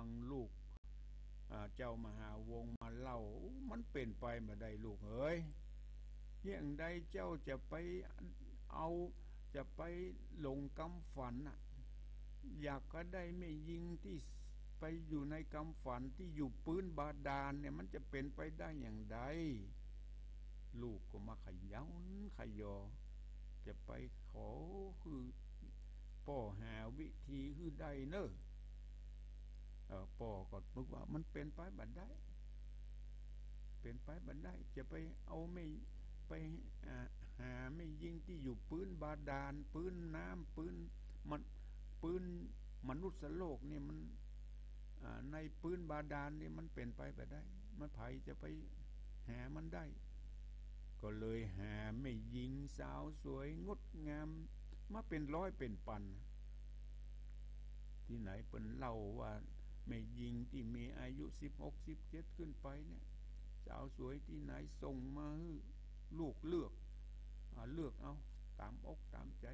ฟังลูกเจ้ามหาวงมาเล่า มันเป็นไปมาได้ลูกเอ้ยเยี่ยงใดเจ้าจะไปเอาจะไปหลงกำฝันอยากก็ได้ไม่ยิงที่ไปอยู่ในกำฝันที่อยู่ปืนบาดาลเนี่ยมันจะเป็นไปได้อย่างใดลูกก็มาขยันขยอ จะไปขอคือป่อหาวิธีคือใดเนอะเออ ป่อก็นึกว่า มันเป็นไปบัดได้ เป็นไปบัดได้ จะไปเอาไม่ไปหาไม่ยิงที่อยู่ปืนบาดาลปืนน้ำปืนมันปืนมนุษย์โลกเนี่ยมันในปืนบาดาลนี่มันเป็นไปไปได้ มันไผจะไปหามันได้ ก็เลยหาไม่ยิงสาวสวยงดงาม มาเป็นร้อยเป็นปัน ที่ไหนเป็นเล่าว่า ไม่ยิงที่มีอายุสิบหกสิบเจ็ดขึ้นไปเนี่ยสาวสวยที่ไหนส่งมาลูกเลือกอเลือกเอาตามอกตามใจ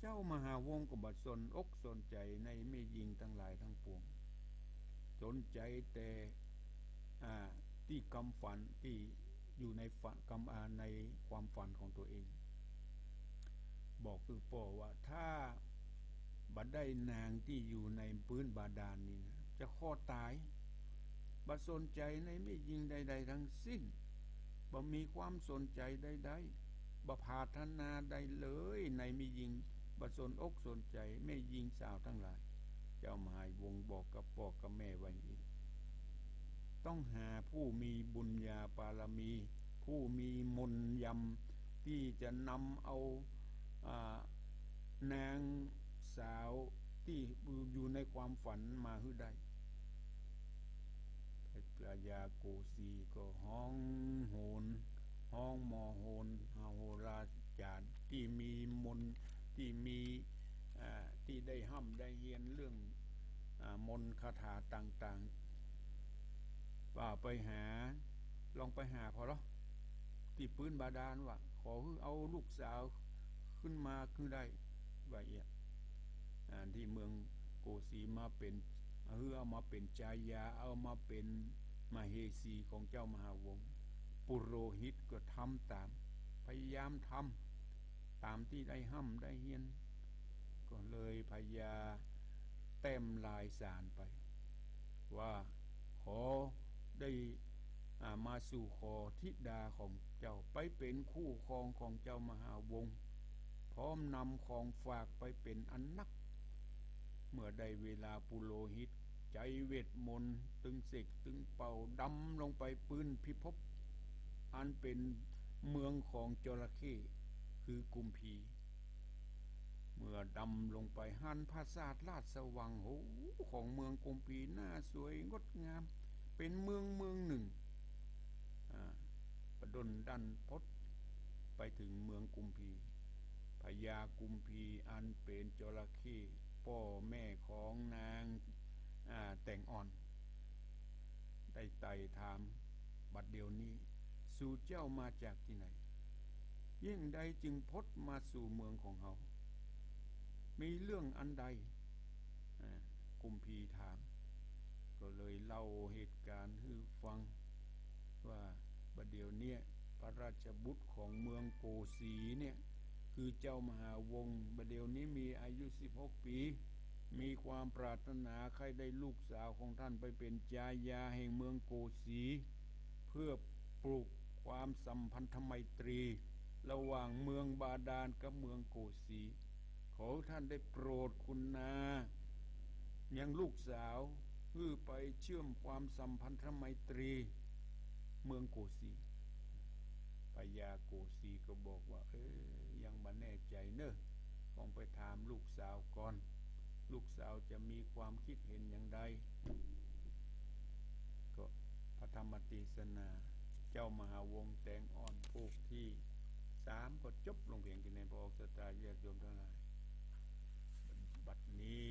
เจ้ามหาวงกบัดสนอกสนใจในไม่ยิงทั้งหลายทั้งปวง สนใจแต่ที่กำฝันที่อยู่ในฝันกำอาในความฝันของตัวเอง บอกคือป่อว่าถ้า บัดได้นางที่อยู่ในพื้นบาดาลนนี่นะจะข้อตาย บัดสนใจในไม่ยิงใด ๆ ทั้งสิ้นบ่มีความสนใจใดๆบ่พาธนาใดเลยในไม่ยิงบัดสนอกสนใจไม่ยิงสาวทั้งหลาย เจ้าหมายวงบอกกับปอกกับแม่ไว้อีกต้องหาผู้มีบุญญาปารมี ผู้มีมนยำที่จะนำเอาอานาง สาวที่อยู่ในความฝันมาให้ได้พระยาโกสีก็ห้องโหน ห้องมอโหนฮาโหราจารย์ที่มีมนที่มีที่ได้ห้ำได้เฮียนเรื่องอมนคาถาต่างๆว่าไปหา ลองไปหาพอหรอที่ปืนบาดาลว่าขอเอาลูกสาวขึ้นมาคือได้ว่าเอีย ที่เมืองโกสีมาเป็นเฮือเอามาเป็นจายาเอามาเป็นมาเฮสีของเจ้ามหาวงปุโรหิตก็ทำตาม พยายามทำตามที่ได้ห้ำได้เฮียน ก็เลยพยาเต็มลายสารไป ว่าขอได้มาสู่ขอทิดาของเจ้าไปเป็นคู่ครองของเจ้ามหาวงพร้อมนำของฝากไปเป็นอันนัก เมื่อได้เวลาปุโรหิต ใจเวทมนต์ตึงเสกตึงเป่าดำลงไปปืนพิภพอันเป็นเมืองของจระเข้คือกุมพี เมื่อดำลงไปหันภาษาลาดสว่างโหของเมืองกุมพีหน้าสวยงดงาม เป็นเมืองเมืองหนึ่งประดนดันพดไปถึงเมืองกุมพีพญากุมพีอันเป็นจระเข้ พ่อแม่ของนางแต่งอ่อนได้ไต่ถามบัดเดียวนี้ สู่เจ้ามาจากที่ไหน ยิ่งใดจึงพดมาสู่เมืองของเขา มีเรื่องอันใดกุมพีถาม ก็เลยเล่าเหตุการณ์ให้ฟัง ว่าบัดเดี๋ยวนี้พระราชบุตรของเมืองโกสีเนี่ย คือเจ้ามหาวงบัดเดี๋ยวนี้มีอายุสิบหกปี มีความปรารถนาใครได้ลูกสาวของท่านไปเป็นจายาแห่งเมืองโกสีเพื่อปลูกความสัมพันธไมตรี ระหว่างเมืองบาดาลกับเมืองโกสีขอท่านได้โปรดคุณนายังลูกสาวเพื่อไปเชื่อมความสัมพันธไมตรี เมืองโกสีพญาโกสีก็บอกว่า เออยังมา แน่ใจเนอะคงไปถามลูกสาวก่อน ลูกสาวจะมีความคิดเห็นอย่างไรก็พระธรรมติสนา เจ้ามหาวงแตงอ่อนผูกที่สามก็จบลงเพียงที่ในพระอกสตาญาติโยมทั้งหลายบัดนี้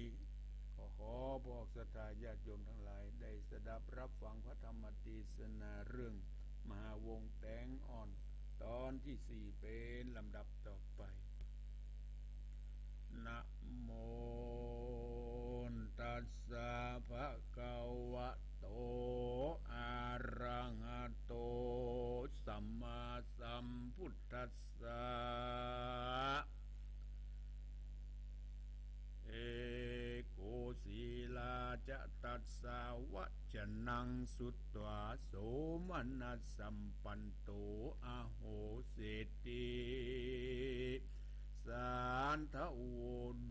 ขอขอบอกสตาญาติโยมทั้งหลาย ได้สดับรับฟังพระธรรมตีสนาเรื่อง มหาวงแตงอ่อน ตอนที่สี่เป็นลำดับต่อไป นะโมตัสสะภะคะวะโต อะระหะโต สัมมาสัมพุทธัสสะ จะตัดสาวะจะนังสุตวาโสมนัสสัมปันโตอโหเสติสารทโว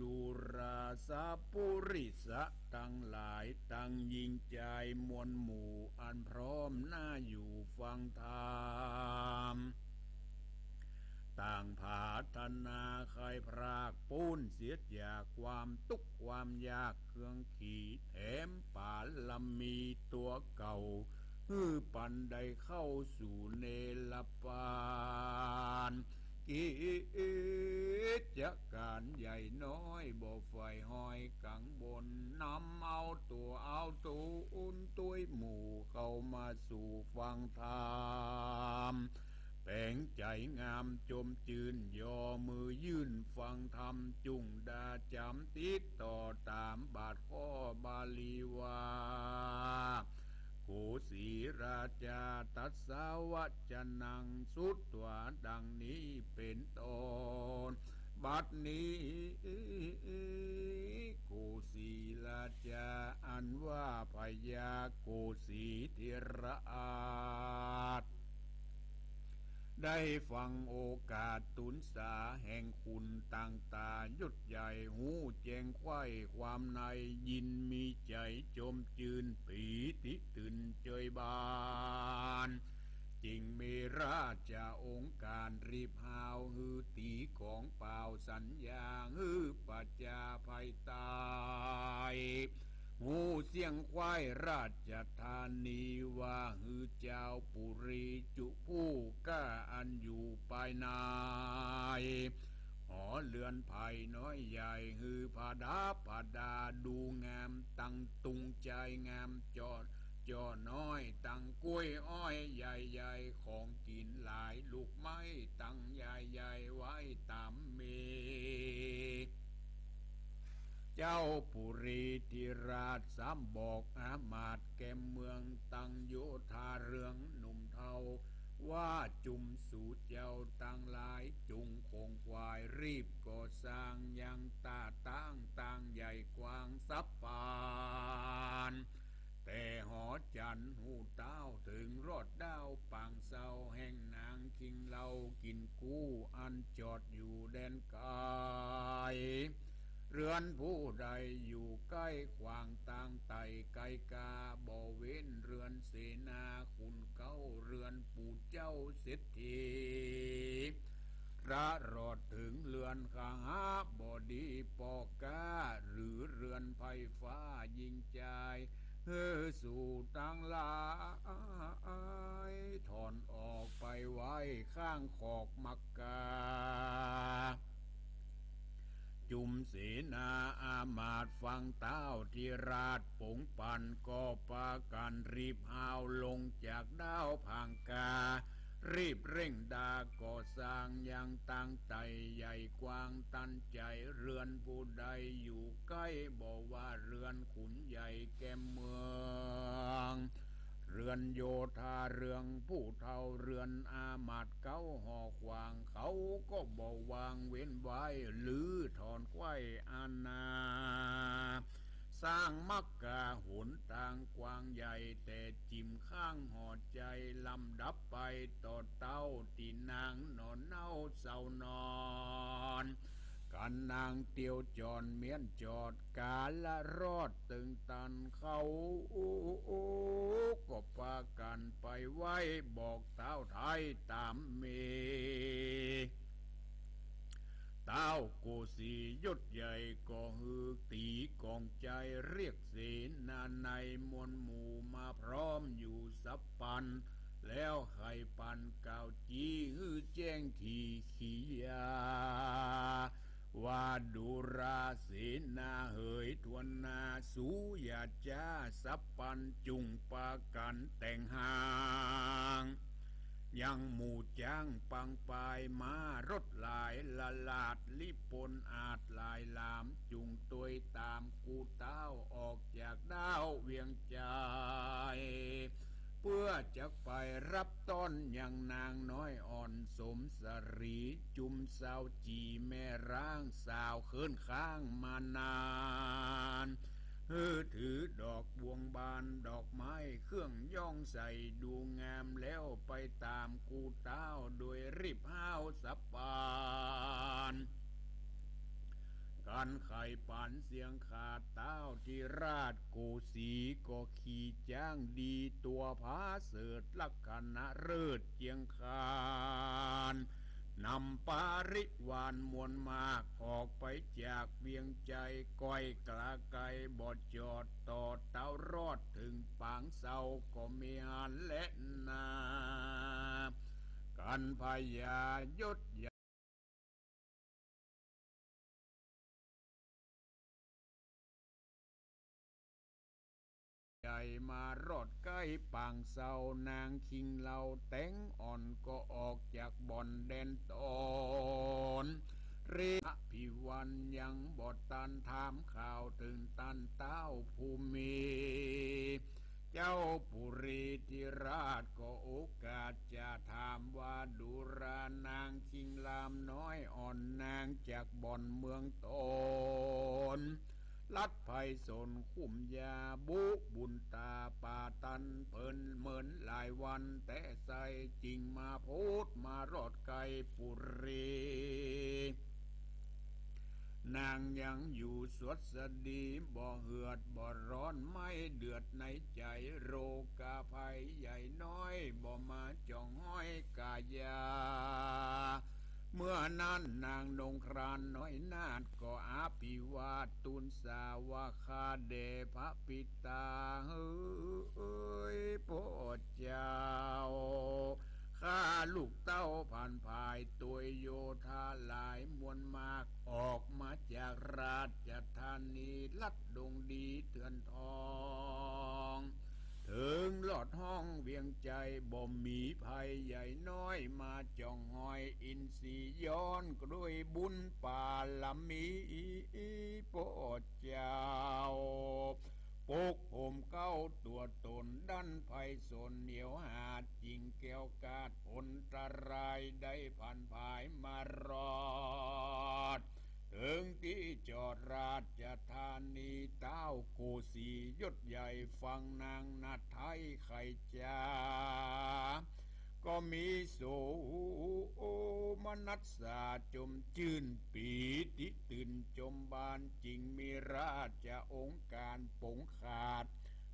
ดูราสาปุริสะตั้งหลายตั้งยิงใจมวลหมู่อันพร้อมหน้าอยู่ฟังธรรม ต่างผาธนาใครพรากปูนเสียจากความทุกข์ความยากเครื่องขี่แถมป่าลำมีตัวเก่าฮือปันได้เข้าสู่เนลปานกิจการใหญ่น้อยบ่ไฟหอยกังบนนำเอาตัวเอาตูอุ่นตุยหมู่เข้ามาสู่ฟังธรรม งใจงามจมจืนยอมือยื่นฟังธรรมจุงดาจำติดต่อตามบาทข้อบาลีวาโกศีราชาตัสสาวัจนังสุดตัวดังนี้เป็นตอนบัดนี้โกศีราชาอันว่าพยาโกศีธิราช ได้ฟังโอกาสตุนสาแห่งคุณต่างตายุดใหญ่หูแจงไข้ความในยินมีใจจมจืนปีติตื่นเจยบานจริงมีราชาองค์การรีบหาวฮือตีของเปล่าสัญญาฮือปัจจาภัยตาย หูเสียงควายราชธานีว่าฮือเจ้าปุรีจุผู้ก้าอันอยู่ภายในหอเลือนภายน้อยใหญ่ฮือผาดาผาดาดูงามตั้งตุงใจงามจอดจอน้อยตั้งกล้วยอ้อยใหญ่ๆของกินหลายลูกไม้ตั้งใหญ่ๆไว้ตามเม เจ้าปุรีธิราชสามบอกอามาตแก่เมืองตังโยธาเรืองหนุ่มเทาว่าจุมสู่เจ้าตั้งหลายจุงคงควายรีบก่อสร้างยังตาตั้งต่างใหญ่กว้างสับปานแต่หอจันหูเต้าถึงรอดดาวปางเศร้าแห่งนางคิงเรากินกู้อันจอดอยู่แดนไกาย เรือนผู้ใดอยู่ใกล้ขวางต่างไตไกลกาบ่เว้นเรือนเสนาคุณเก้าเรือนปู่เจ้าเศรษฐีพระรอดถึงเรือนขาหาบอดีปอกาหรือเรือนไฟฟ้ายิงใจเฮอสู่ตังลายถอนออกไปไว้ข้างขอกมักกา จุมเสนาอามาตฟังเต้าทีราชปงปันก็ปากันรีบหาวลงจากดาวพังกา รีบเร่งดาก่อสร้างยังตั้งใจใหญ่กว้างตันใจเรือนผู้ใดอยู่ใกล้บอกว่าเรือนขุนใหญ่แก่เมือง เรือนโยธาเรืองผู้เท่าเรือนอามาตเก้าหอขวางเขาก็บอกวางเว้นไว้ หรือถอนไว้อาณาสร้างมักกะหนทางกว้างใหญ่ แต่จิมข้างหอดใจลำดับไปต่อเต้าตีนางนอนเน่าเศร้านอน กันนางเตียวจอนเมียนจอดกาละรอดตึงตันเขาก็พากันไปไว้บอกเต้าไทยตามเมเต้าโกสียศใหญ่ก็ฮือตีกองใจเรียกเสนาในมวลหมู่มาพร้อมอยู่สับปัน แล้วไข่ปันเก่าจีฮือแจ้งทีขียา ว่าดูราเสนาเหยทวนนาสูยาจ้าสับปันจุงปากันแต่งหาง ยังหมู่จ้างปังปายมารถหลายละลาดลิปนอาจลายลามจุงตัวยตามกูเต้าออกจากดาวเวียงใจ เพื่อจะไปรับต้อนอย่างนางน้อยอ่อนสมสรี จุมสาวจีแม่ร่างสาวเขินข้างมานานเออถือดอกบวงบานดอกไม้เครื่องย่องใส่ดูงามแล้วไปตามกูเต้าโดยรีบห้าวสับปาน การไข่ปันเสียงขาดเต้าที่ราชโกสีก็ขี่จ้างดีตัวผาเสดลักษณะเริดเจียงคานนำปาริวานมวลมากออกไปจากเวียงใจก้อยกลาไกบอดจอดต่อเต้ารอดถึงปางเศร้าก็มีอันและนา กันพยายศารอดใกล้ปางเศร้านางคิงเหล่าแตงอ่อนก็ออกจากบ่อนแดนตอนเรพิวันยังบอดตันถามข่าวถึงตันเต้าภูมิ เจ้าปุรีธิราชก็โอกาสจะถามว่าดูรานางคิงลามน้อยอ่อนนางจากบ่อนเมืองตน ลัดไพสนคุ้มยาบุบุญตาปาตันเพินเหมือนหลายวัน แต่ใส่จริงมาพูดมารอดไกลปุรีนางยังอยู่สวดสดีบ่เหือดบ่ร้อนไม่เดือดในใจโรกาภัยใหญ่น้อยบ่มาจ่องห้อยกายา เมื่อนั้นนางนงครานน้อยนาดก็อาภิวาทตุนสาวาคาเดพระปิตาเฮ้ยโปรดเจ้าข้าลูกเต้าผ่านภายตัวโยธาหลายมวลมากออกมาจากราชธานีลัดดงดีเตือนทอง ถึงหลอดห้องเวียงใจบ่มมีภัยใหญ่น้อยมาจ้องหอยอินสีย้อนกล้วยบุญป่าลำมีโปดเจ้าปกผมเก้าตัวตนดันไพสนเหนียวหาดจิงแก้วกาดผลตรายได้ผ่านภายมารอด ถึงที่จอดราชธานีเต้าโกสียศใหญ่ฟังนางนาไทยไข่จาก็มีโสมนัสสาจมจื่นปีติตื่นจมบานจริงมีราชองค์การปงขาด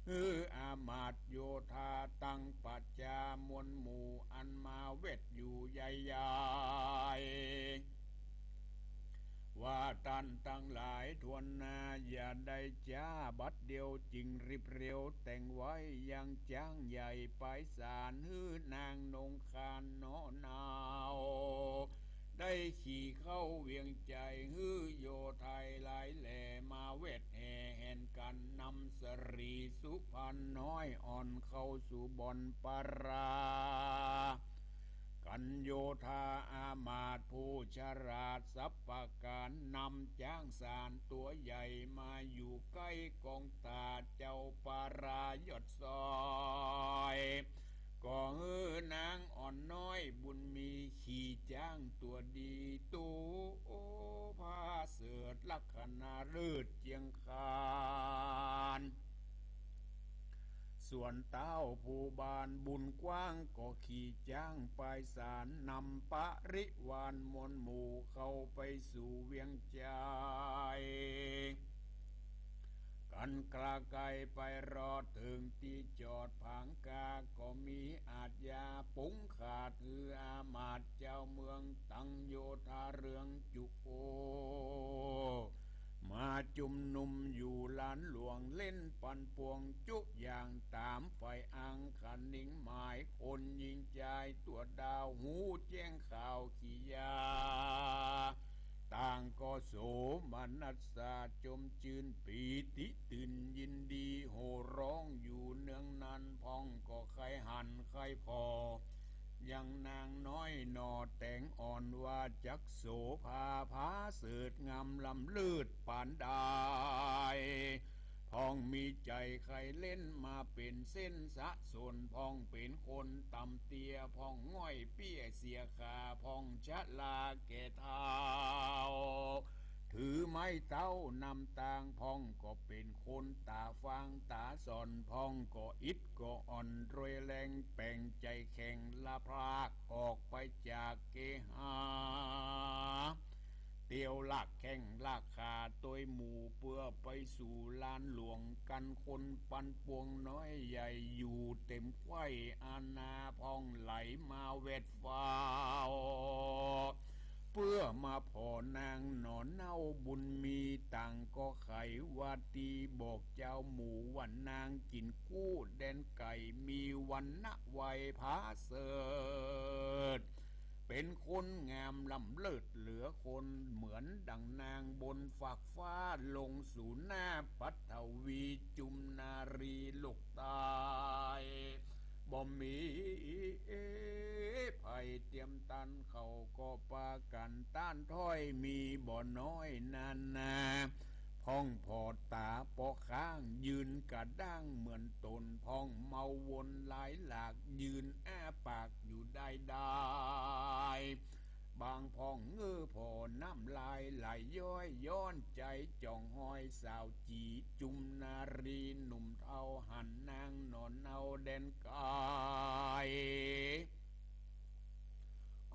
เอออามาตโยธาตั้งปัจจามวลหมู่อันมาเวทอยู่ใหญ่ ว่าตันตั้งหลายทวนนาอย่าได้จ้าบัดเดียวจริงริบเร็วแต่งไว้ยังจ้างใหญ่ไปสารฮื้อนางนงคานนอนาวได้ขี่เข้าเวียงใจฮื้อโยไทยหลายแหล่มาเวทแห่แห่นกันนำสรีสุพรรณน้อยอ่อนเข้าสู่บอนปารา กันโยธาอามาตย์ผู้ฉลาดสัพปการนำจ้างสารตัวใหญ่มาอยู่ใกล้กองตาเจ้าปารายศซอยก็เอนางอ่อนน้อยบุญมีขี่จ้างตัวดีตูโอพาเสือดลักษณะเลืดเจียงคาน ส่วนเต้าผู้บานบุญกว้างก็ขี่จ้างไปสารนำปะริวานมนหมู่เข้าไปสู่เวียงใจกันกลาไกลไปรอถึงที่จอดผังกา ก็มีอาจยาปุงขาดคืออามาตเจ้าเมือง ตังโยธาเรืองจุโอ มาจุมนุมอยู่ลานหลวงเล่นปันปวงจุอย่างตามไฟอังคันนิงหมายคนยิงใจตัวดาวหูแจ้งข่าวขียา ต่างก็โสมนัสสาจมจืนปีติตื่นยินดีโห่ร้องอยู่เนืองนันพองก็ใครหันใครพอ ยังนางน้อยหนอแต่งอ่อนว่าจักโสภาพาเสืดงามลำลืดปานได้พองมีใจใครเล่นมาเป็นเส้นสะสนพองเป็นคนต่ำเตียพองง่อยเปี้ยเสียขาพองชะลาแก่เท้า ถือไม้เต้านำตางพองก็เป็นคนตาฟังตาสอนพองก็อิดก็อ่อนรวยแรงแป่งใจแข็งละพรากออกไปจากเกหาเตียวลากแข้งลากขาตัวหมู่เพื่อไปสู่ลานหลวงกันคนปันปวงน้อยใหญ่อยู่เต็มไข่อาณาพองไหลมาเวดฟ้าว เพื่อมาพอนางหนอนเน่าบุญมีต่างก็ไขว่าตีบอกเจ้าหมูวันนางกินกู้แดนไก่มีวันนะไวพาเสดเป็นคนงามลำเลิศเหลือคนเหมือนดังนางบนฝากฟ้าลงสู่หน้าปัทวีจุมนารีลูกตาย บ่มีภัยเตรียมตันเขาก็ปากันต้านถ้อยมีบ่น้อยนานาพ้องพอตาปอข้างยืนกระด้างเหมือนตนพ้องเมาวนหลายหลากยืนอ้าปากอยู่ได้ได้ บางพองเงือพอน้ำลายไหลย้อยย้อนใจจ่องห้อยสาวจีจุมนารีหนุ่มเทาหันนางนอนเอาแดนกาย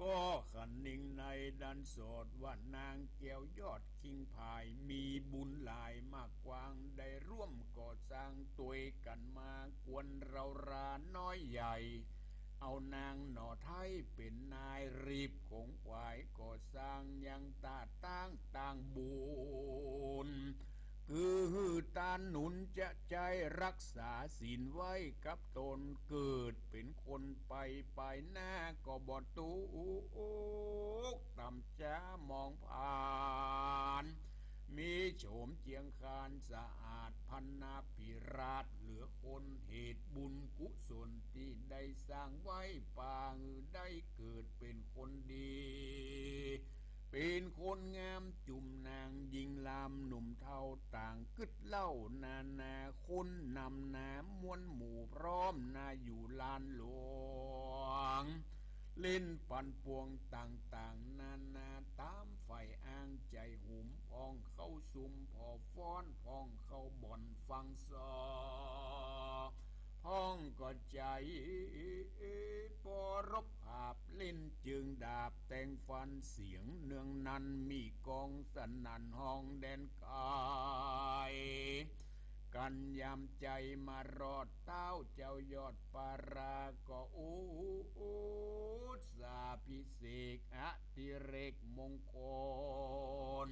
ก็ขันนิ่งในดันสดว่านางเกี่ยวยอดคิงพายมีบุญหลายมากกวางได้ร่วมก่อสร้างตัวกันมากวนเราราน้อยใหญ่ เอานางหน่อไทยเป็นนายรีบคงควายก่อสร้างยังตาตั้งต่างบุญคือตาหนุนจะใจรักษาศีลไว้กับตนเกิดเป็นคนไปไปหน้าก็บอตูกต่ำจ้ามองผ่าน มีโฉมเจียงคานสะอาดพันนาพิราช คนเหตุบุญกุศลที่ได้สร้างไว้ปางได้เกิดเป็นคนดี เป็นคนงามจุ่มนางยิงลามหนุ่มเทาต่างกึดเล่านานาคุณนำน้ำมวนหมู่พร้อมนาอยู่ลานหลวงเล่นปันปวงต่างๆ นานาตามไฟอ้างใจหุมพ องเข้าซุมพอฟ้อนพองเข้าบ่อนฟังซอพ้องก็ใจปอรบภาพเล่นจึงดาบแต่งฟันเสียงเนืองนั้นมีกองสนันห้องแดนกายกันยามใจมารอดเต้าเจ้ายอดปาราก็อูดสาพิเศษอติเรกมงคล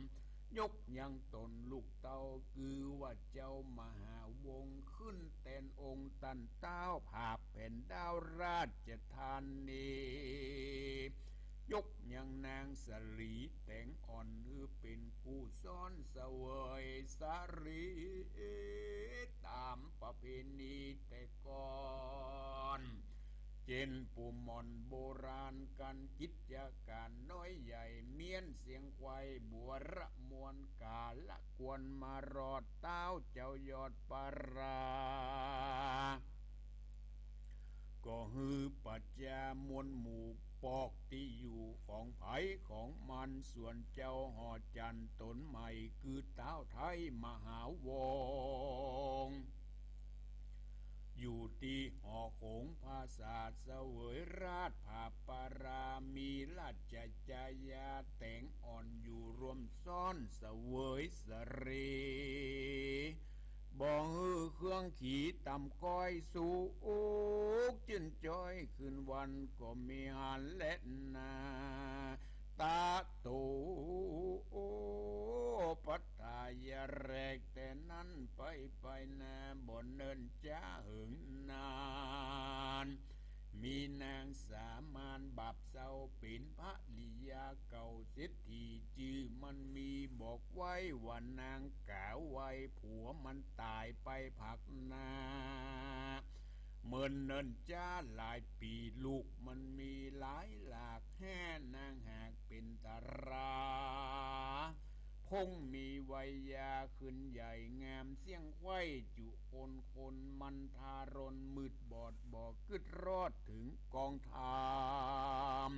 ยกยังตนลูกเต้าคือว่าเจ้ามหาวงขึ้นแตนองค์ตันเต้าผาแผ่นดาวราชธานียกยังนางสลีแต่งอ่อนหรือเป็นผู้ซ้อนเสวยสารีตามประเพณีแต่ก่อน เจนปูมอนโบราณกันกิจการน้อยใหญ่เมียนเสียงควายบัวระมวลกาละกวนมารอดเต้าเจ้ายอดปาราก็ฮือปัจจามวลหมู่ปอกที่อยู่ของไผของมันส่วนเจ้าหอจันตนใหม่คือเต้าไทยมหาวง อยู่ที่หอโขงภาษาเสวยราชผาปารามีราชจายาแต่งอ่อนอยู่รวมซ่อนเสวยสเรีบ่ฮือเครื่องขี่ตำก้อยสู่อุกจืนจ้อยคืนวันก็มีหันและนา ตาโตปัตตายแรกแต่นั้นไปไปนาบ่เนินจ้าหึงนาน มีนางสามานบับเศร้าป็นพระลิยาเก่าเสียทีจื้อมันมีบอกไว้ว่านางกาวไว้ผัวมันตายไปผักนาเมินเนินจ้าหลายปีลูกมันมีหลายหลากแห่นางหากเป็นตาราพงมีวัยยาขึ้นใหญ่งามเสียงไข้จุคนคนมันทารนมืดบอดบอกกึดรอดถึงกองทาม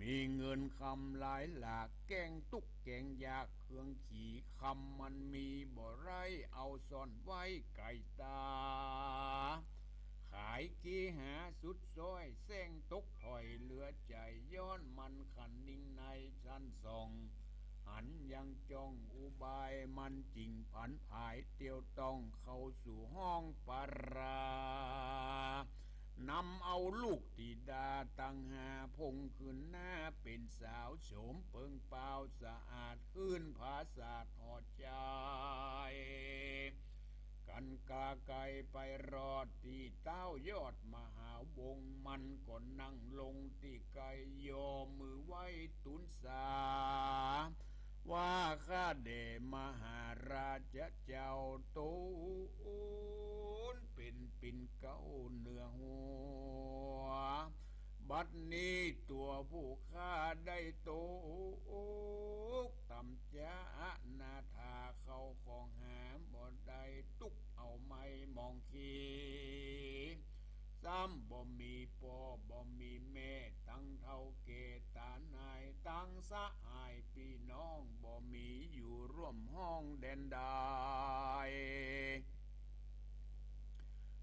มีเงินคำหลายหลากแกงตุกแกงยากเครื่องขี่คำมันมีบ่ไรเอาซ่อนไว้ไก่ตาายกีหาสุดซอยแซงตกถอยเหลือใจย้อนมันขันนิ่งในชั้นสอง หันยังจ้องอุบายมันจริงผันผายเตียวต้องเข้าสู่ห้องปารานำเอาลูกติดาตังหาพงขึ้นหน้าเป็นสาวโฉมเปิงเปล่าสะอาดขึ้นภาษาหอดใจ กันกาไกไปรอดที่เต้ายอดมหาวงมันก็นั่งลงที่ไกยอมือไว้ตุนสา ว่าข้าเดมหาราชเจ้าตูนเป็นปินเก้าเนื้อหัว บัดนี้ตัวผู้ข้าได้โตกตำจ้านาทาเข้าของห ตุกเอาไม้มองขีซ้ำบ่มีปอบ่มีแม่ตั้งเท่าเกตานายตั้งสะอายพี่น้องบ่มีอยู่ร่วมห้องแดนได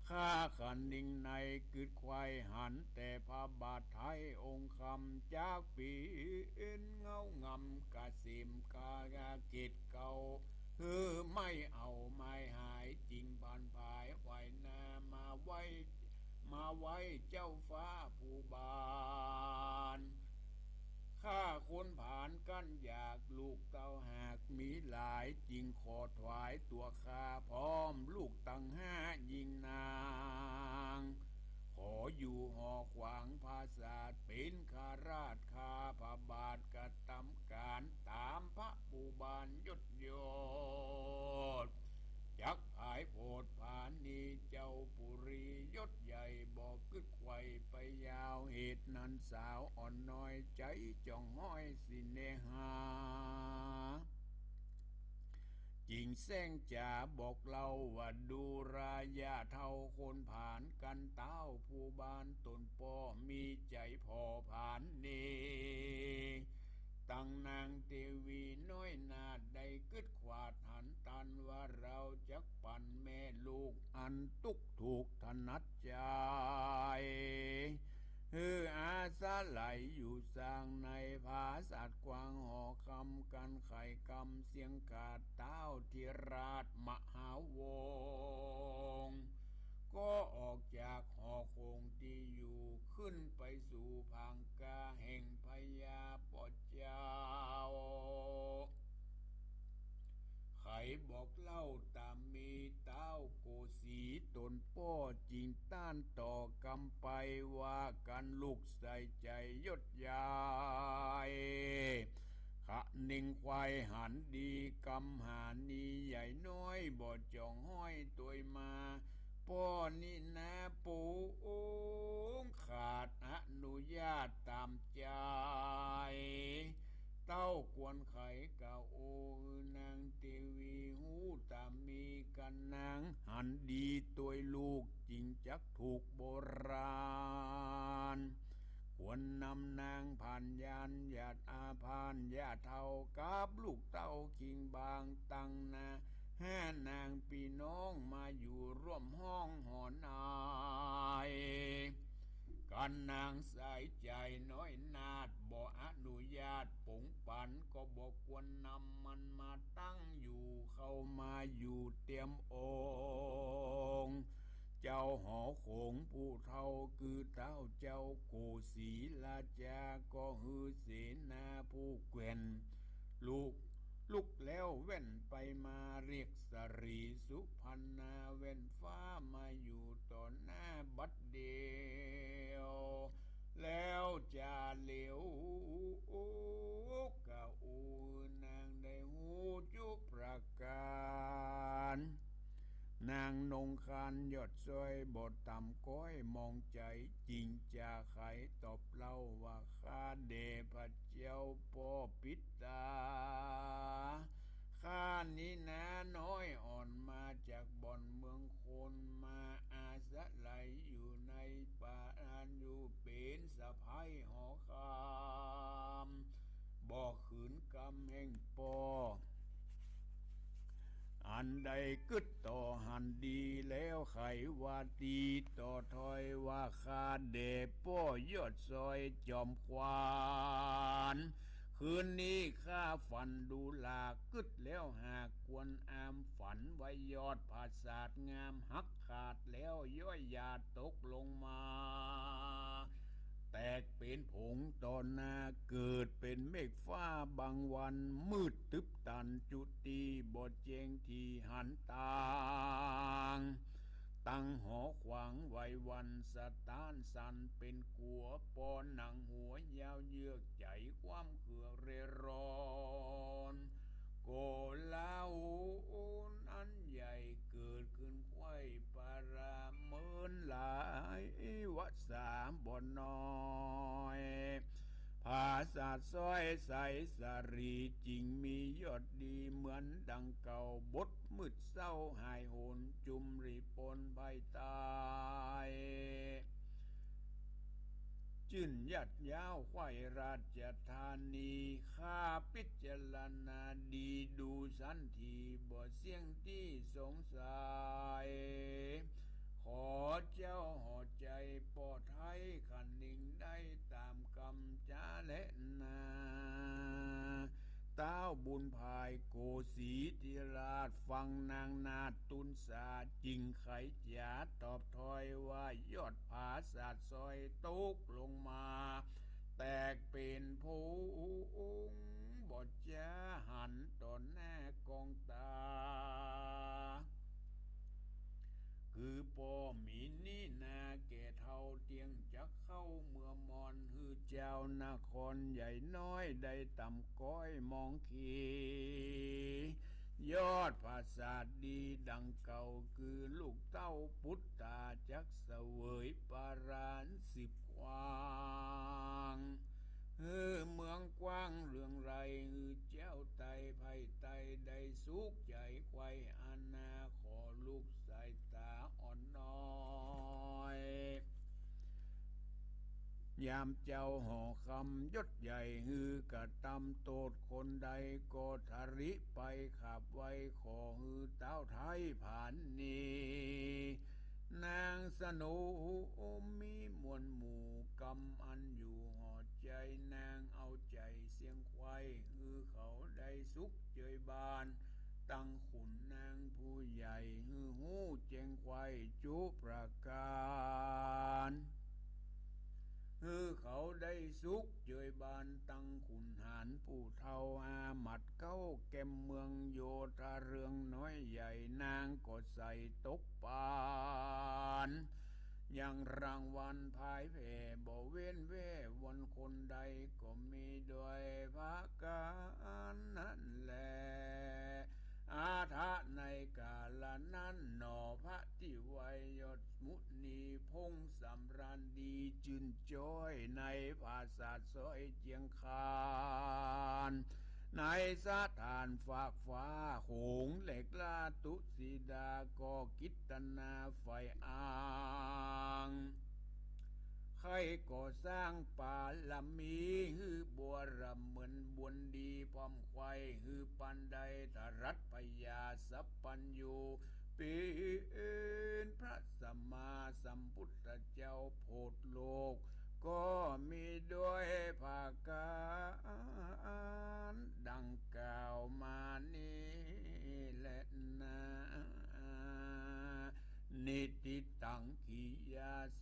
ข้าขันนิ่งในกึดควายหันแต่พระบาทไทยองค์คำจากปีอินเงางำกะสิมกากากิจเก่า คือไม่เอาไม่หายจริงบานภายไหวนามาไว้ มาไว้เจ้าฟ้าผู้บานข้าคนผ่านกั้นอยากลูกเต้าหากมีหลายจริงขอถวายตัวข้าพร้อมลูกตั้งห้ายิงนา ออยู่หอขวางภาษาเป็นขาราชข้าพระบาทกระทำการตามพระปูบานยศยศจักผายโพดผานนี้เจ้าปุรียศใหญ่บอกกึดไขวไปยาวเหตุนั้นสาวอ่อนน้อยใจจ้องห้อยสิเนหา จริงแซงจ่าบอกเราว่าดูรายาเท่าคนผ่านกันเต้าผู้บ้านตนปอมีใจพอผ่านนี้ตั้งนางเทวีน้อยนาดได้กึดขวาดหันตันว่าเราจะปั่นแม่ลูกอันตุกถูกถนัดใจเฮืออาสาไหลอยู่สร้างในภา สัตว์กวางหอคำกันไข่กำเสียงกาดเต้าทีราชมหาวง ก็ออกจากหอคงที่อยู่ขึ้นไปสู่พังกาแห่งพญาปอเจ้า บอกเล่าตามมีเต้าโกสีตนป้อจริงต้านต่อกำไปว่ากันลูกใส่ใจยศยายขะนิ่งควายหันดีกำหานีใหญ่น้อยบ่จองห้อยตัวมาป้อนี่นะปูงขาดอนุญาตตามใจ เต้ากวนไขกะโอนางเทวีหูตามีกันนาง หันดีตัวลูกจริงจักถูกโบราณควรนำนางผ่านยานญาติอาพานญาติเท่ากับลูกเต้าคิงบางตังนาห้านางพี่น้องมาอยู่ร่วมห้องหอนายกันนางสายใจน้อยนาด บ่อนุญาตปงปันก็บอกควรนำมันมาตั้งอยู่เข้ามาอยู่เตรียมองค์เจ้าหอโขงผู้เท่าคือเต้าเจ้าโกศีลาจาก็ฮือเสนาผู้เกวนลูกลุกแล้วเว้นไปมาเรียกสรีสุพันนาเว้นฟ้ามาอยู่ต่อหน้าบัดเดี แล้วจะเหลียวกะอูนางได้หูจุประการนางนงคานยอดซอยบทต่ำก้อยมองใจจริงจะไขตอบเล่าว่าข้าเดพระเจ้าพ่อปิตาข้านี้นาน้อยอ่อนมาจากบ่อนเมืองคนมาอาศัย นสะพายหอคำบอกขืนกำแห่งปอ อันใดกึดต่อหันดีแล้วไขว่าตีต่อถอยว่าคาเดป้อยอดซอยจอมควานคืนนี้ข้าฝันดูลากึดแล้วหากควรอามฝันไว้ยอดผาศาสตร์งามหักขาดแล้วย่อยยาตกลงมา แตกเป็นผงตอนนาเกิดเป็นเมฆฟ้าบางวัน มืดตึบตันจุตีบทเจงทีหันตางตั้งหอขวางไว้วันสตานสันเป็นกัวปอนหนังหัวยาวเยือกใจความเขือเรร้อน ใสสรีจริงมียอดดีเหมือนดังเก่าบทมืดเศร้าหายโหนจุมรีปนใบตายจื่นยัดยาวไข่ราชธานีข้าพิจารณาดีดูสันทีบ่เสียงที่สงสัยขอเจ้าหอใจปลอดภัยขันนิ่งได้ตามกรรมจาและ เต้าบุญภายโกศีธิราชฟังนางนาตุนสาจริงไขจาตอบถอยว่ายอดผาศาสตร์ซอยตุกลงมา แตกเป็นผู้องบอดจ้าหันต่อหน้ากองตา คือปอหมีนี่นาแก่เท่าเตียงจะเข้าเมื่อมอนฮือเจ้านครใหญ่น้อยได้ต่ำก้อยมองขียอดภาษาดีดังเก่าคือลูกเต้าพุทธาจักเสวยปารานสิบกวางเออเมืองกว้างเรื่องไรเออเจ้าไตไผ่ไตได้สุขใจไขวอานาขอลูกายตาอ่อนน้อย ยามเจ้าห่อคำยศใหญ่ฮือกระตำโตดคนใดก็ทะริไปขับไว้ขอฮือเต้าไทยผ่านนี้นางสนุมีมวลหมู่กำอันอยู่ห่อใจนางเอาใจเสียงควายฮือเขาได้สุขเจยบาน ตั้งขุนนางผู้ใหญ่ ฮือหูเจงไควจุประการฮือเขาได้สุขเจยบานตั้งขุนหารผู้เท่าอาหมัดเก้าเก็มเมืองโยธาเรืองน้อยใหญ่นางก็ใส่ตกปานยังรางวัลภายแผ่บ่เว้นเว่วันคนใดก็มีด้วยภาการนั่นแหละ อาทะในกาลนั้นหนอพระที่ไวยยศมุนีพงสำราญดีจืนจ้อยในภาษาซอยเจียงคานในสถานฝากฟ้าโขงเหล็กลาตุสีดาก็กิตนาไฟอ่าง ใครก่อสร้างป่าละมีฮือบัวรำเหมือนบวนดีพร้อมควายฮือปันใดทรัตพยาสัพปัญญูเป็นพระสัมมาสัมพุทธเจ้าโพดโลก ก็มีด้วยภาการดังกล่าวมานี้และนะนิติตัง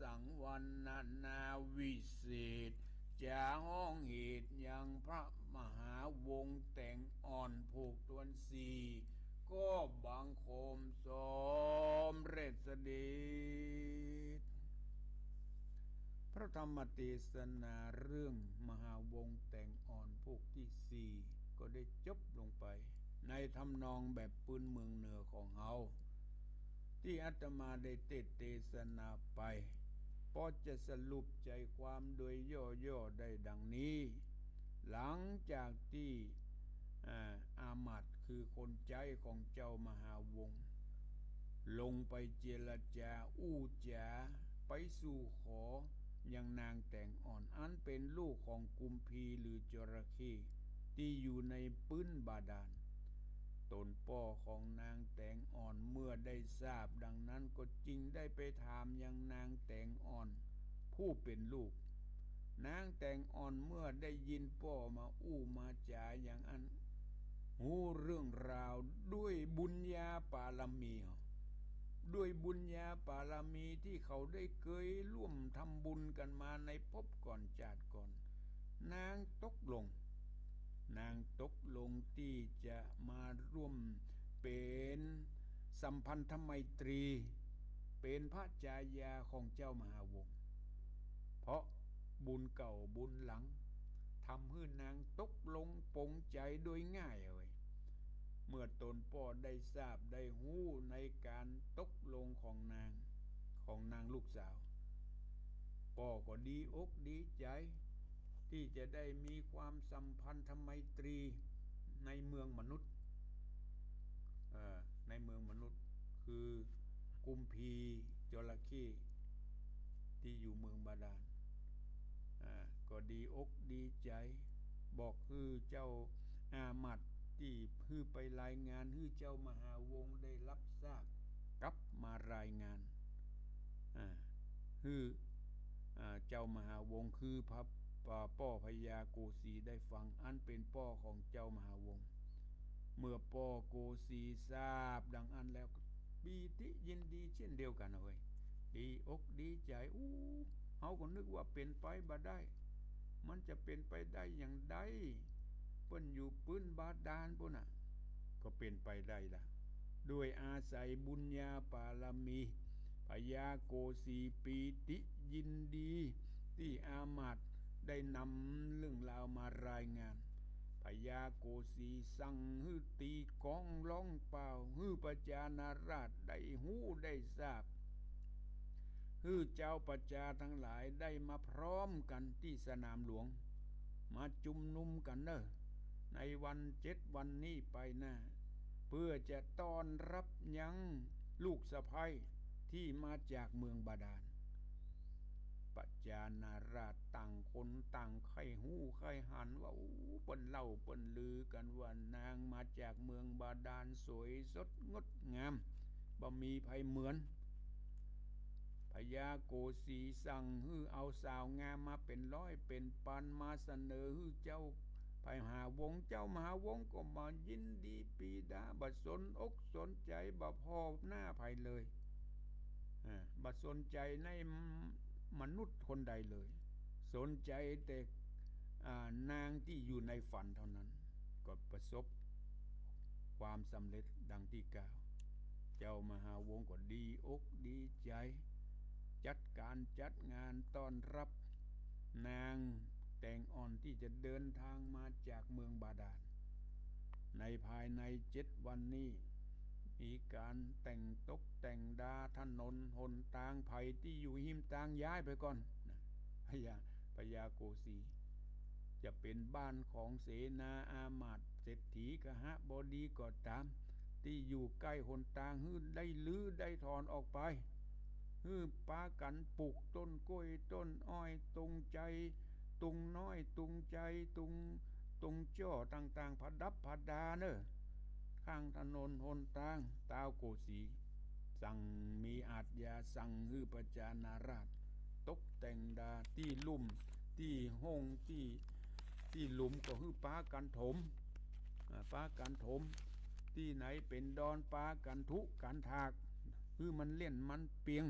สังวันนานาวิเศษจะห้องเหตุยังพระมหาวงแต่งอ่อนผูกตวนสีก็บังคมสมเรศเดชพระธรรมเทศนาเรื่องมหาวงแต่งอ่อนผูกที่สี่ก็ได้จบลงไป ในทำนองแบบปืนเมืองเหนือของเฮา ที่อาตมาได้เทศเทศนาไปพอจะสรุปใจความโดยย่อๆได้ดังนี้ หลังจากที่อามัดคือคนใจของเจ้ามหาวง ลงไปเจรจาอู้จาไปสู่ขอยังนางแต่งอ่อนอันเป็นลูกของกุมพีหรือจระเข้ที่อยู่ในปื้นบาดาล ตนป้อของนางแตงอ่อนเมื่อได้ทราบดังนั้นก็จริงได้ไปถามยังนางแตงอ่อน ผู้เป็นลูก นางแตงอ่อนเมื่อได้ยินป้อมาอู้มาจ่าอย่างอันหูเรื่องราวด้วยบุญญาปาลมีด้วยบุญญาปาลมีที่เขาได้เคยร่วมทำบุญกันมาในภพก่อนจาดก่อน นางตกลง นางตกลงที่จะมาร่วมเป็นสัมพันธไมตรี เป็นพระจายาของเจ้ามหาวงศ์เพราะบุญเก่าบุญหลังทำให้นางตกลงปงใจโดยง่ายเลยเมื่อตนพ่อได้ทราบได้หู้ในการตกลงของนางของนางลูกสาว พ่อก็ดีอกดีใจ ที่จะได้มีความสัมพันธไมตรีในเมืองมนุษย์ในเมืองมนุษย์คือ กุมพีจระเข้ที่อยู่เมืองบาดาลก็ดีอกดีใจ บอกคือเจ้าอามัดที่พือไปรายงานฮือเจ้ามหาวงได้รับทราบกลับมารายงานฮือเจ้ามหาวงคือพระ ป่าป้อพญาโกสีได้ฟังอันเป็นป้อของเจ้ามหาวงเมื่อป้อโกสีทราบดังอันแล้วปีติยินดีเช่นเดียวกันเลยดีอกดีใจอู้เขาก็นึกว่าเป็นไปบ่ได้ มันจะเป็นไปได้อย่างใดเปิ้นอยู่ปื้นบาดาลปุ่นน่ะ ก็เป็นไปได้ละด้วยอาศัยบุญญาปาลมีพยาโกสีปีติยินดี ที่อามาต ได้นำเรื่องราวมารายงานพยาโกสีสั่งฮือตีกองร้องเป่าฮือประจานาราชได้หู้ได้ทราบฮือเจ้าประจาทั้งหลายได้มาพร้อมกันที่สนามหลวง มาจุมนุมกันเนอะในวันเจ็ดวันนี้ไปหน้า เพื่อจะต้อนรับยังลูกสะพ้ยที่มาจากเมืองบาดาล ปัจจานาราต่างคนต่างไข้หูไข้หันว่าเปิ้นเล่าเปิ้นลือกันว่านางมาจากเมืองบาดาลสวยสดงดงามบ่มีภัยเหมือนพญาโกสีสั่งฮือเอาสาวงามมาเป็นร้อยเป็นปันมาเสนอฮือเจ้าไปหาวงเจ้ามหาวงก็มายินดีปีดาบัดสนอกสนใจบ่พอหน้าภัยเลยบัดสนใจใน มนุษย์คนใดเลย สนใจแต่นางที่อยู่ในฝันเท่านั้น ก็ประสบความสำเร็จดังที่กล่าว เจ้ามหาวงก็ดีอกดีใจ จัดการจัดงานต้อนรับ นางแต่งอ่อนที่จะเดินทางมาจากเมืองบาดาลในภายในเจ็ดวันนี้ มีการแต่งตกแต่งดาถนนหนทางไผ่ที่อยู่หิมทางย้ายไปก่อนพญาพญาโกสีจะเป็นบ้านของเสนาอามาตเศรษฐีกหะบดีก็ตาม ที่อยู่ใกล้หนทางฮื้ได้ลื้อได้ถอนออกไปฮื้ปากันปลูกต้นกล้วยต้นอ้อยตรงใจ ตุงน้อยตุงใจตุงตุงจ้อต่างๆผดับผดาเนอ ข้างถนนหนทางตาวโกสี สั่งมีอาจยาสั่งฮือประจานาราช ตกแต่งดาที่ลุ่ม ที่ห้องที่ที่หลุมก็ฮือป้ากันถมป้ากันถม ที่ไหนเป็นดอนป้ากันทุกันถากคือมันเล่นมันเปียง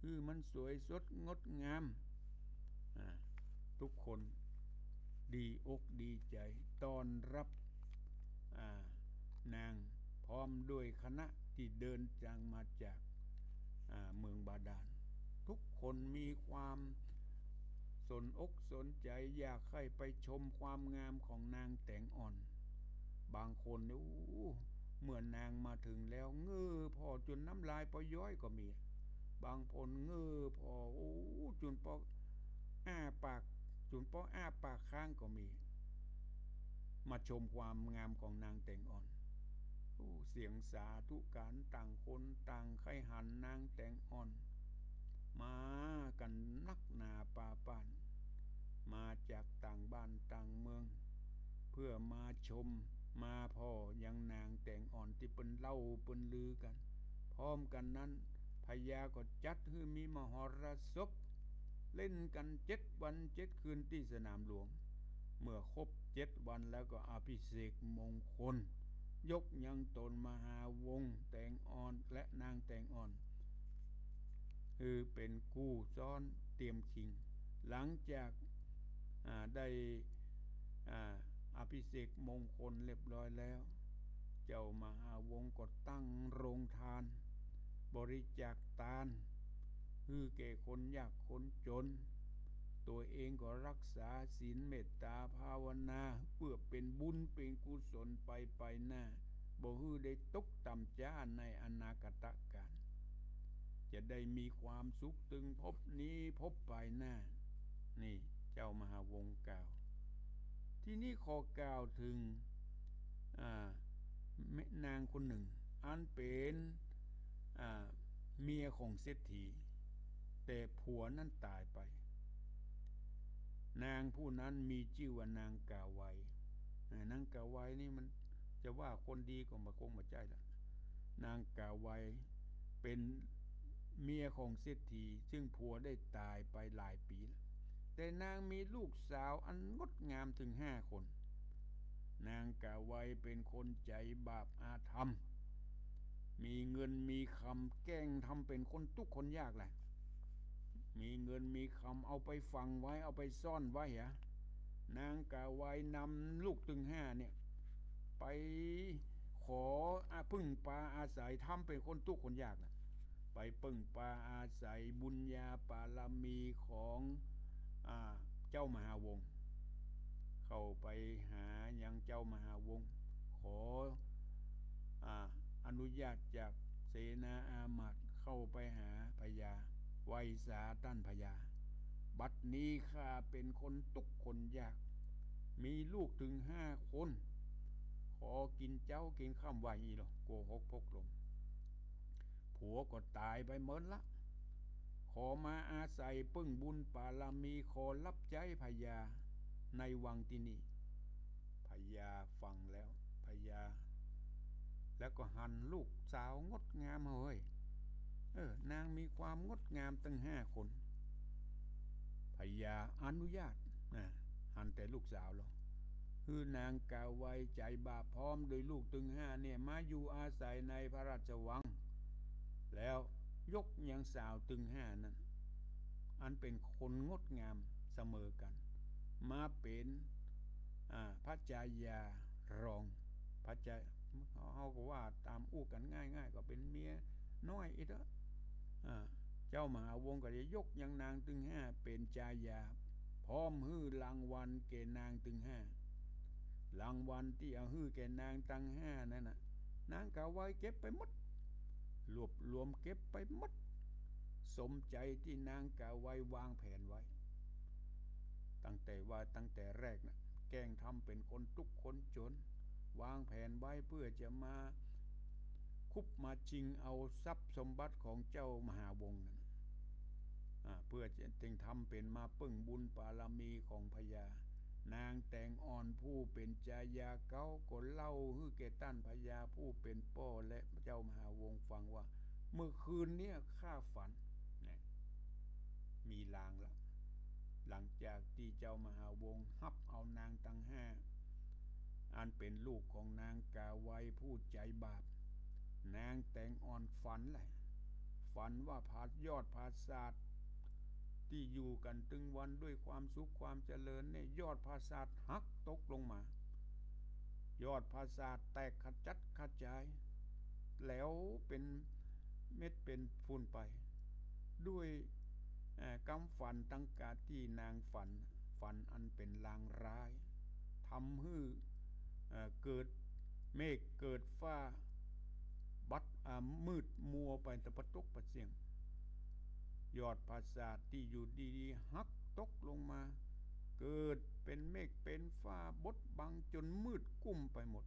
คือมันสวยสดงดงามทุกคนดีอกดีใจตอนรับอ่า นาง พร้อมด้วยคณะที่เดินจางมาจากเมืองบาดาล ทุกคนมีความสนอกสนใจอยากให้ไปชมความงามของนางแต่งอ่อน บางคนเนี่ยเมื่อนนางมาถึงแล้วเงื้อพอจนน้ำลายพอย้อยก็มี บางคนเงื้อพอโอ้จนพออ้าปากจนปออ้าปากข้างก็มี มาชมความงามของนางแต่งอ่อน เสียงสาธุการต่างคนต่างไขหันนางแต่งอ่อน มากันนักหนาป่าป่าน มาจากต่างบ้านต่างเมือง เพื่อมาชมมาพ่อยังนางแต่งอ่อนที่เปิ้นเล่าเปิ้นลือกัน พร้อมกันนั้นพญาก็จัดให้มีมหรสพเล่นกันเจ็ดวันเจ็ดคืนที่สนามหลวง เมื่อครบเจ็ดวันแล้วก็อภิเษกมงคล ยกยังตนมหาวงแตงอ่อนและนางแตงอ่อน คือเป็นกู้ซ้อนเตรียมชิง หลังจากได้อภิเษกมงคลเรียบร้อยแล้ว เจ้ามหาวงก็ตั้งโรงทาน บริจาคทาน คือแก่คนยากคนจน ตัวเองก็รักษาศีลเมตตาภาวนาเพื่อเป็นบุญเป็นกุศลไปไปหน้าบ่ฮือได้ตกต่ำจ้าในอนาคตการจะได้มีความสุขตึงพบนี้พบไปหน้า นี่เจ้ามหาวงกล่าว ที่นี่ขอกล่าวถึงแม่นางคนหนึ่ง อันเป็นเมียของเศรษฐี แต่ผัวนั้นตายไป นางผู้นั้นมีชื่อว่านางกาไวนางกาไวนี่มันจะว่าคนดีก็มาคงมาใจละนางกาไวเป็นเมียของเศรษฐีซึ่งผัวได้ตายไปหลายปีแล้วแต่นางมีลูกสาวอันงดงามถึงห้าคน นางกาไวเป็นคนใจบาปอาธรรม มีเงินมีคำแกล้งทำเป็นคนทุกคนยากแหละ มีเงินมีคำเอาไปฟังไว้เอาไปซ่อนไว้เหรอนางกาไว้นำลูกตึงห้าเนี่ย ไปขออาพึ่งปาอาศัยทำเป็นคนทุกคนยากนะไปพึ่งปาอาศัยบุญญาปาลามีของอเจ้ามหาวง เข้าไปหายังเจ้ามหาวง ขอออนุญาตจากเสนาอามาตเข้าไปหาพญา ไวสาต้นพญาบัดนี้ข้าเป็นคนตุกคนยาก มีลูกถึงห้าคน ขอกินเจ้ากินข้ามไหวหรอโกหกพกลม ผัวก็ตายไปเมินละ ขอมาอาศัยปึ้งบุญปาลามีขอรับใจพญาในวังที่นี่พญาฟังแล้วพญาแล้วก็หันลูกสาวงดงามเฮ้ย เออ นางมีความงดงามตั้งห้าคนพญาอนุญาตนะหันแต่ลูกสาวหรอคือนางกาไวใจบาพร้อมโดยลูกตึงห้าเนี่ยมาอยู่อาศัยในพระราชวัง แล้วยกยังสาวตึงห้านั้น อันเป็นคนงดงามเสมอกัน มาเป็นพระจายารองพระจายเขาก็ว่าตามอู้กันง่าย ๆ ก็เป็นเมียน้อยอีกแล้ว เจ้ามหาวงก็จะยกยังนางตึงห้าเป็นจายา พร้อมฮื้อรางวัลแก่นางตึงห้ารางวัลที่เอาฮื้อแก่นางตังห้านั่นน่ะนางกาไว้เก็บไปหมดรวบรวมเก็บไปหมด สมใจที่นางกาไว้วางแผนไว้ ตั้งแต่ว่าตั้งแต่แรกนะ่ะแกล้งทำเป็นคนทุกคนจน วางแผนไว้เพื่อจะมา คุบมาจริงเอาทรัพย์สมบัติของเจ้ามหาวงนั้นเพื่อจะจึงทำเป็นมาปึ้งบุญปาลามีของพญานางแต่งอ่อนผู้เป็นจายาเก้าก็เล่าฮือเกตันพญาผู้เป็นป้อและเจ้ามหาวงฟังว่า เมื่อคืนเนี้ข้าฝันนะมีลางละหลังจากที่เจ้ามหาวงฮับเอานางตังห้าอันเป็นลูกของนางกาไวผู้ใจบาป นางแต่งอ่อนฝันเลยฝันว่าผาดยอดผาศาสตร์ที่อยู่กันตึงวันด้วยความสุขความเจริญเนี่ยยอดผาศาสตร์หักตกลงมา ยอดผาศาสตร์แตกขจัดขจาย แล้วเป็นเม็ดเป็นฝุ่นไป ด้วยกำฝันตั้งกาที่นางฝัน ฝันอันเป็นลางร้ายทำให้เกิดเมฆเกิดฟ้า บัดมืดมัวไปแต่ประตกประเสียง ยอดภาษาที่อยู่ดีๆหักตกลงมา เกิดเป็นเมฆเป็นฟ้าบดบังจนมืดกุ้มไปหมด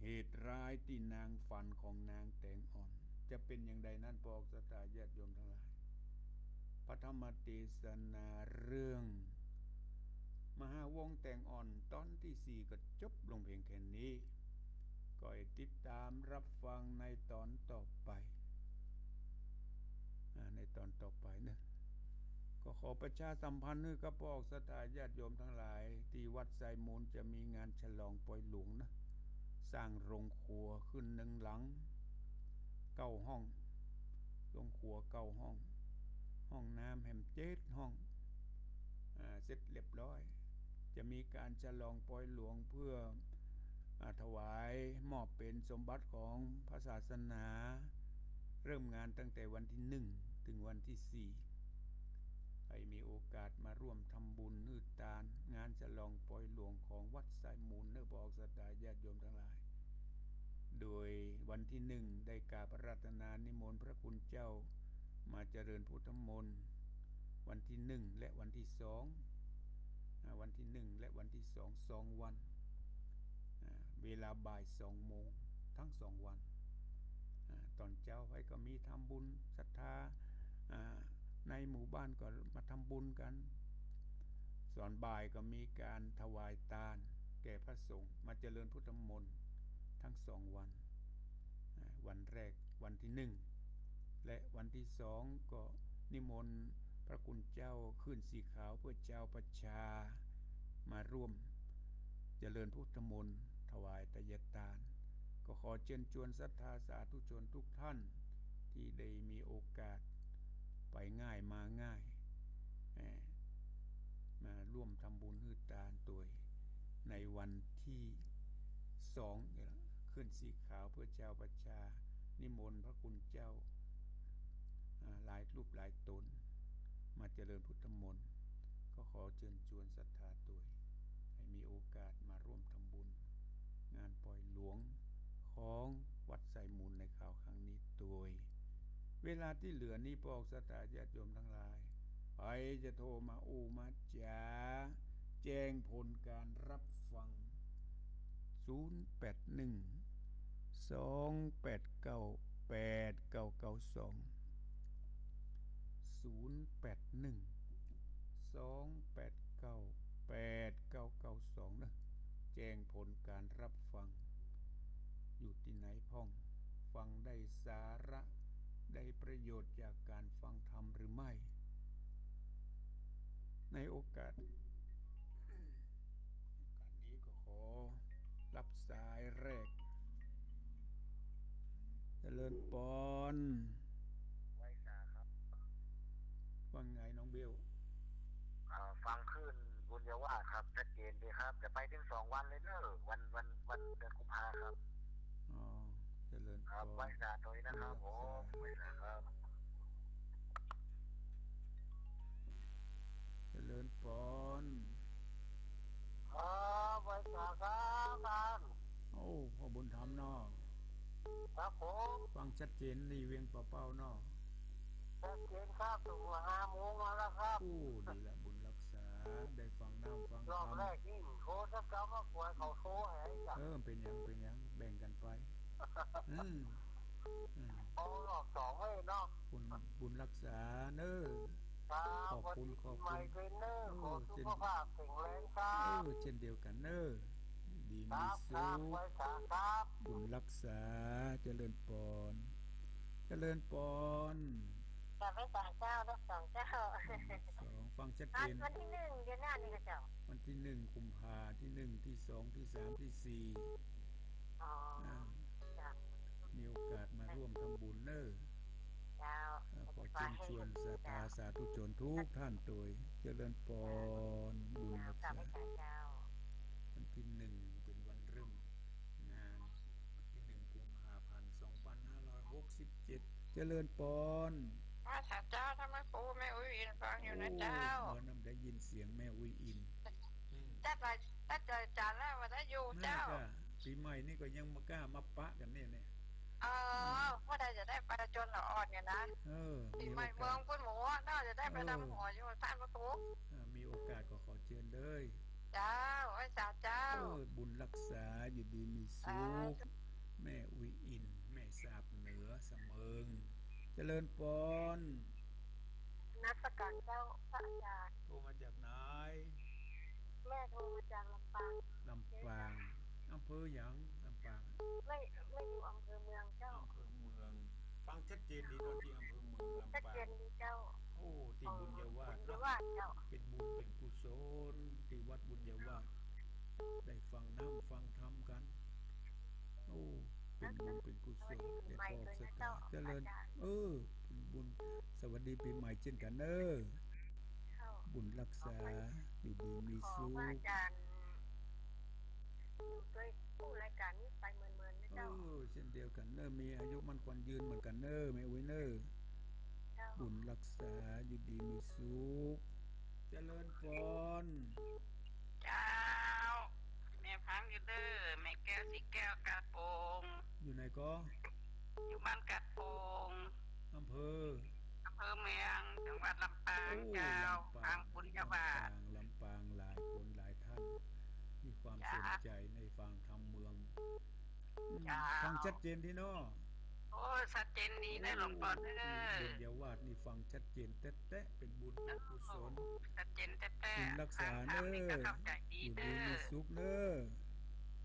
เหตุร้ายที่นางฝันของนางแตงอ่อน จะเป็นอย่างใดนั้นปอกสตาญาติโยมทั้งหลาย พระธรรมเทศนาเรื่อง มหาวงแตงอ่อนตอนที่สี่ก็จบลงเพียงแค่นี้ ก็ให้ติดตามรับฟังในตอนต่อไปอาในตอนต่อไปนะก็ขอประชาสัมพันธ์ให้กับพวกสถาญาติโยมทั้งหลาย ที่วัดไซมูลจะมีงานฉลองปล่อยหลวงนะ สร้างโรงครัวขึ้นหนึ่งหลัง เก้าห้อง โรงครัวเก้าห้อง ห้องน้ำแหมเจ็ดห้องอาเสร็จเรียบร้อย จะมีการฉลองปล่อยหลวงเพื่อ ถวายมอบเป็นสมบัติของพระศาสนา เริ่มงานตั้งแต่วันที่หนึ่งถึงวันที่สี่ใครมีโอกาสมาร่วมทำบุญนืดตานงานฉลองปล่อยหลวงของวัดสายมูลเนื้อบอกสตาญาติโยมทั้งหลาย โดยวันที่หนึ่งได้กาบรัตนานิมนต์พระคุณเจ้ามาเจริญพุทธมนต์วันที่หนึ่งและวันที่สองวันที่หนึ่งและวันที่สองสองวัน บ่ายสองโมงทั้งสองวันอตอนเจ้าไปก็มีทำบุญศรัทธาในหมู่บ้านก็มาทำบุญกันสอนบ่ายก็มีการถวายตาลแก่พระสงฆ์มาเจริญพุทธมนต์ทั้งสองวัน วันแรกวันที่หนึ่งและวันที่สองก็นิมนต์พระคุณเจ้าขึ้นสีขาวเพื่อเจ้าประชามาร่วมเจริญพุทธมนต์ ถวายตยตาน ก็ขอเชิญชวนศรัทธาสาธุชนทุกท่าน ที่ได้มีโอกาสไปง่ายมาง่าย มาร่วมทำบุญฮืดตานตัวในวันที่สองเนี่ยล่ะขึ้นสีขาวเพื่อเจ้าประชา นิมนต์พระคุณเจ้าอ่าหลายรูปหลายตน มาเจริญพุทธมนต์ก็ขอเชิญชวนศรัทธา ของวัดไซมูลในข่าวครั้งนี้ตัวยเวลาที่เหลือนี้พวกสตาญาติโยมทั้งหลายใครจะโทรมาอูมาจ๋าแจ้งผลการรับฟัง 081สองแปดเก้าแปดเก้าเก้าสองศูนะแจ้งผลการรับฟัง ที่ไหนพ่อง ฟังได้สาระ ได้ประโยชน์จากการฟังธรรมหรือไม่ ในโอกาสโอกาสนี้ก็ขอ รับสายแรกเจริญปอนไว้สาครับว่าไงน้องเบลเอ่อฟังขึ้นบุญยวาสครับชัดเจนดีครับ จะไปถึงสองวันเลยเนอะวันวันวันเดือนกุมภาครับอ๋อเจ ริญคปรับอไว้นสาตัวนี้นะครับผมไว้สาครับ เจริญปอนครับไว้สาครับท่านโอ้พ่อบุญธรรมเนาะครับผมฟังชัดเจนนี่เวียงเป่าๆเนาะชัดเจนครับถึงห้าโมงมาแล้วครับ อู้ดีละบุญรักษาได้ฟังน้ำฟังรอบธรรแรมกนี่โทรศัพท์เจ้ามาป่วยเขาโทรให้จ้ะเออเป็นหยังเป็นหยังแบ่งกันไป อืมอืมเอารอบสองเลยเนาะคุณบุญรักษาเนอ้อครับขอบคุณวันนี้ขอบคุณไมเทรนเนอร์ขอเออสุขภาพแข็งแรงครัเอบอเช่นเดียวกันเนอ้อดีคมีรับคสุรับขไว้สาครับบุญรักษาเจริญปอนเจริญปอนกลับไปสองเจ้าต้องสองเจ้าสองฟังชัดตอเจนนวันที่หนึ่งเดือนหน้านี่ก็เจ้าวันที่หนึ่งกุมภาที่หนึ่งที่สองที่สามที่สี่ บุญเนอ้อเจ้าอ่าขอเชิญชวนสาธาสาธุชนทุกท่านโดยเจริญปอนบุญเจ้ารักกลับษาไปสองเจ้าวันที่หนึ่งเป็นวันเริ่มงานวันที่หนึ่งกุมภาพันธ์สองพันห้าร้อยหกสิบเจ็ดเจริญปอนว่าถ้าเจ้าทำไมปูไม่อุ้ยอินฟังอยู่นะเจ้าโอ้เมื่อนำได้ยินเสียงแม่อุ้ยอินอืมถ้าไปถ้าเจอจานแล้วว่าถ้าอยู่น่าเจ้าก็ปีใหม่นี่ก็ยังมากล้ามาปะกันเนี่ยเนี่ย เออว่าได้จะได้ไปจนละอ่อนเนี่ยนะเออปีมีใหม่โอเมือกางสคุณหมูน่าจะได้ไปทำหัวอยู่ท่านประตูอ่ามีโอกาสก็ขอเชิญเลยเจ้าไอ้จ่าเจ้าเออบุญรักษาอยู่ดีมีสุขแม่อุ้ยอิน แม่สาบเหนือเสมิงเจริญปอนนักสการเจ้าพระอาจารย์โทรมาจากไหนแม่โทรมาจากลำปางลำปางอำเภอหยังลำปางไม่ไม่อยู่อำเภ ชัดเจนดีเนาะที่อำเภอเมืองชัดลำปาเจนงดีเจ้าโอ้ที่บุญเยาวาสบุญเนาะวาสเจ้า เป็นบุญเป็นกุศลที่วัดบุญเยาวาสได้ฟังน้ำฟังธรรมกัน โอ้เป็นบุญเป็นกุศลได้พอสักการเจริญ เออเป็นบุญสวัสดีปีใหม่เช่นกันเนอะเข้าบุญรักษาอยู่ดีมีขอสุขว่าอาจารย์อยู่ด้วยผู้รายการนี้ไป เมินๆนะเอเจ้าอเช่นเดียวกันเนอะมีอายุมันควันยืนเหมือนกันเนอะแม่อุ้ยเนอะเจ้าบุญรักษาอยู่ดีมีสุขเจริญพรเจ้าแม่พังอยู่เด้อแม่แก้วสีแก้วกระโปง อยู่ไหนก็อยู่บ้านกระโปงอำเภออำเภอเมืองจังหวัดลำปางโอ้เจ้าลำทางปุญญาบาทลำปางลำปางหลายคนหลายท่าน มีความสจ้านใจในฟังธรรมเมืองอืม จ้า ฟังชัดเจนที่เนาะโอ้ยชัดเจนดีนะหลวงพ่อเด้อบุญเยาวาสนี่ฟังชัดเจนแต๊ะๆเป็นบุญเป็นกุศลชัดเจนแต่แต่บุญรักษาทางเนธรรมนี่ก็อะเข้าใจอดียู่เด้ดีอมีสุขเนอะ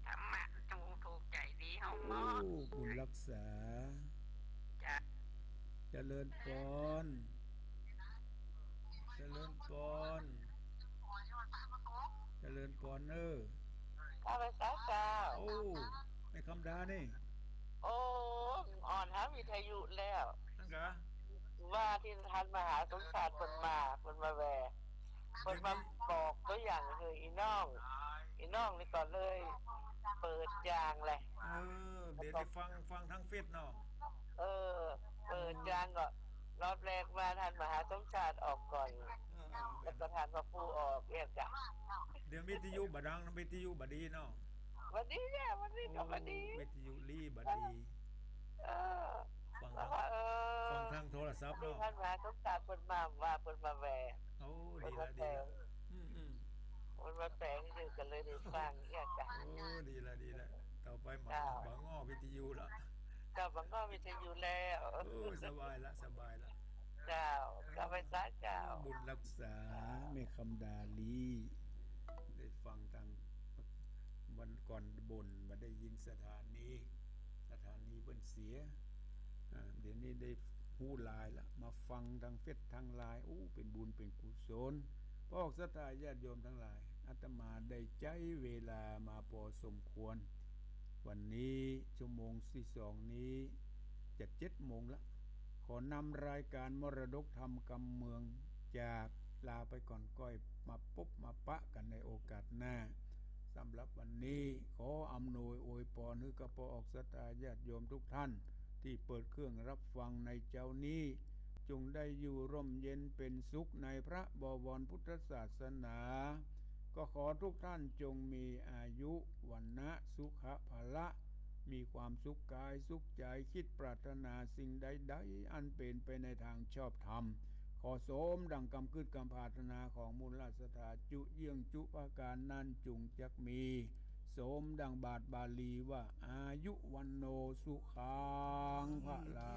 ธรรมะจงถูกใจดีเฮาหมโอ้ดบุญรักษาจ้ะเจริญพรเจริญพรเจริญพรเนอะข้าพเจ้าเจ้า โอ้ไม่คำดานี่โอ้อ่อนหาวิทยุแล้ว นั่นกะว่าที่ทันมหาสมศาสตร์คนมาคนมาแวคนมาบอกตัวอย่างคืออีน้อง อีน้องนี่ก่อนเลย เปิดยางเลยเออเดี๋ยวได้ฟังฟังทางเฟซเนาะเออ เปิดยางก็รอบแรกมาทันมหาสมศาสตร์ออกก่อนเออแล้วก็ทานพระผู้ออกเรียกจ้ะเดี๋ยววิทยุบดังวิทยุบดีเนาะ วันนี้เนี่ยวันนี้ก็วันนี้วิทยุรีบดี เออฟังแล้ทาวงก็เออฟังทางโทรศัพท์ที่เนาะท่านมหาสมศาสตร์คนมาว่าคนมาแวโอ้คนดีมาละแปดีลละอืมอืมคนมาแปลงคือกันเลยได้ฟังเนี่ยจ้ะโอ้ดีละดีละต่อไปหมาจ้าบางอ้อวิทยุละเจ้าบังก็วิทยุแล้วโอ้สบายละสบายละเจ้าก็ไปซะเจ้า บุญรักษาเมคำดาลีได้ฟังทาง วันก่อนบนมาได้ยินสถานีสถานีเพิ่นเสียเดี๋ยวนี้ได้หู้ลายละมาฟังทางเฟซทางไลน์อู้เป็นบุญเป็นกุศลพวกสัตยาญาติโยมทั้งหลายอาตมาได้ใจเวลามาพอสมควร วันนี้ชั่วโมงที่สองนี้จะเจ็ดโมงละ ขอนำรายการมรดกธรรมกำเมืองจากลาไปก่อนก้อยมาพบมาปะกันในโอกาสหน้า สำหรับวันนี้ ขออำนวยอวยพรให้กับพอออกสตาญาติโยมทุกท่าน ที่เปิดเครื่องรับฟังในเจ้านี้ จงได้อยู่ร่มเย็นเป็นสุขในพระบวรพุทธศาสนา ก็ขอทุกท่านจงมีอายุวันนะสุขภาละ มีความสุขกายสุขใจคิดปรารถนาสิ่งใดๆอันเป็นไปในทางชอบธรรม ขอโสมดังกำกึดกำพาธนาของมูลราชธาจุเยี่ยงจุภาการนั่นจุงจักมี โสมดังบาทบาลีว่าอายุวันโนสุขังพระลา